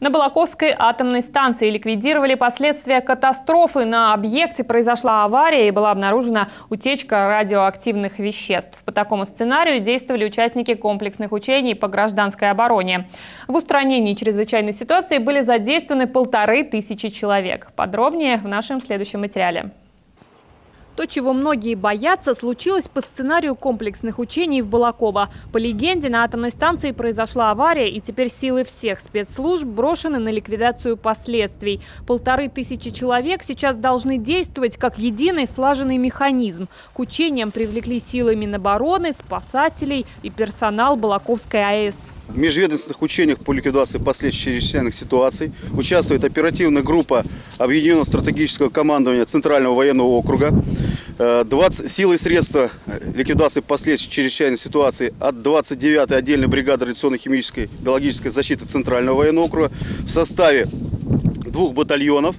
На Балаковской атомной станции ликвидировали последствия катастрофы. На объекте произошла авария и была обнаружена утечка радиоактивных веществ. По такому сценарию действовали участники комплексных учений по гражданской обороне. В устранении чрезвычайной ситуации были задействованы полторы тысячи человек. Подробнее в нашем следующем материале. То, чего многие боятся, случилось по сценарию комплексных учений в Балаково. По легенде, на атомной станции произошла авария, и теперь силы всех спецслужб брошены на ликвидацию последствий. Полторы тысячи человек сейчас должны действовать как единый слаженный механизм. К учениям привлекли силы Минобороны, спасателей и персонал Балаковской АЭС. В межведомственных учениях по ликвидации последствий чрезвычайных ситуаций участвует оперативная группа Объединенного стратегического командования Центрального военного округа. 20, э, силы и средства ликвидации последствий чрезвычайных ситуаций от 29-й отдельной бригады радиационно-химической биологической защиты Центрального военного округа в составе двух батальонов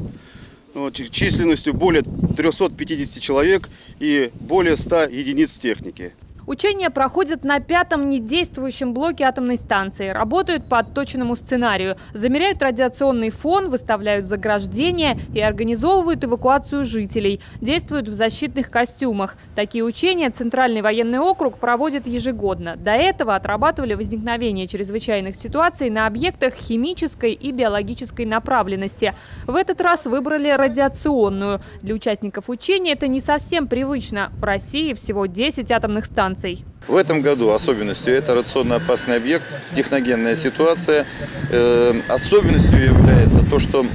численностью более 350 человек и более 100 единиц техники. Учения проходят на пятом недействующем блоке атомной станции. Работают по отточенному сценарию. Замеряют радиационный фон, выставляют заграждения и организовывают эвакуацию жителей. Действуют в защитных костюмах. Такие учения Центральный военный округ проводит ежегодно. До этого отрабатывали возникновение чрезвычайных ситуаций на объектах химической и биологической направленности. В этот раз выбрали радиационную. Для участников учения это не совсем привычно. В России всего 10 атомных станций станций. В этом году особенностью это рационно опасный объект, техногенная ситуация. Э, особенностью является то, что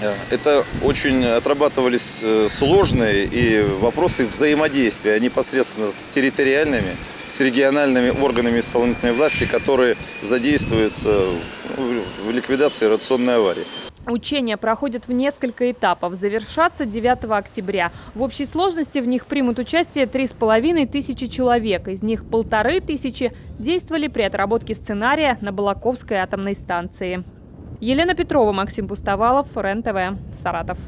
э, это очень отрабатывались э, сложные и вопросы взаимодействия непосредственно с территориальными, с региональными органами исполнительной власти, которые задействуются в ликвидации рационной аварии. Учения проходят в несколько этапов. Завершатся 9 октября. В общей сложности в них примут участие 3,5 тысячи человек. Из них полторы тысячи действовали при отработке сценария на Балаковской атомной станции. Елена Петрова, Максим Пустовалов, РЕН-ТВ, Саратов.